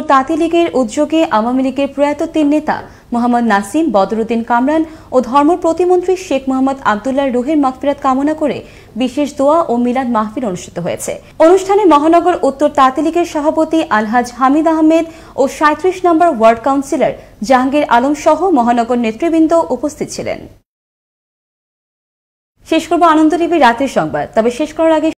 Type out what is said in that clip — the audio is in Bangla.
তাঁতি লীগের উদ্যোগে আওয়ামী লীগের প্রয়াত তিন নেতা, মোহাম্মদ নাসিম, বদরুদ্দিন কামরান ও ধর্ম প্রতিমন্ত্রী শেখ মোহাম্মদ আবদুল্লাহ রুহের মাগফিরাত কামনা করে বিশেষ দোয়া ও মিলাদ মাহফিল অনুষ্ঠিত হয়েছে। অনুষ্ঠানে মহানগর উত্তর তাঁতি লীগের সভাপতি আলহাজ হামিদ আহমেদ ও সাঁত্রিশ number ward councillor Jahangir Alam সহ মহানগর নেতৃবৃন্দ উপস্থিত ছিলেন। শেষ করব আনন্দ টিভি রাতের সংবাদ, তবে শেষ করার আগে